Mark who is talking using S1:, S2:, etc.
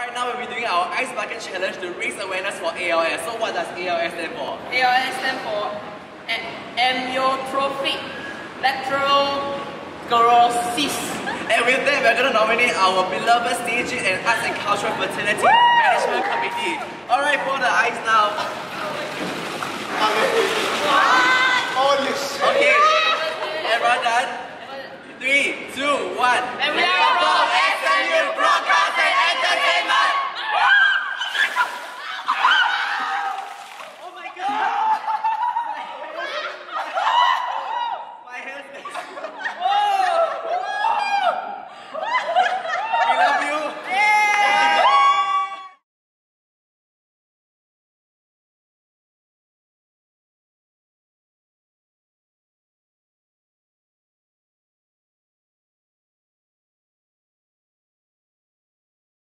S1: Right now we'll be doing our ice bucket challenge to raise awareness for ALS. So what does ALS stand for?
S2: ALS stands for amyotrophic lateral sclerosis.
S1: And with that, we're gonna nominate our beloved StageIt and Arts and Cultural Fraternity Management Committee. Alright, for the ice now. Okay, everyone done? Three, two, one.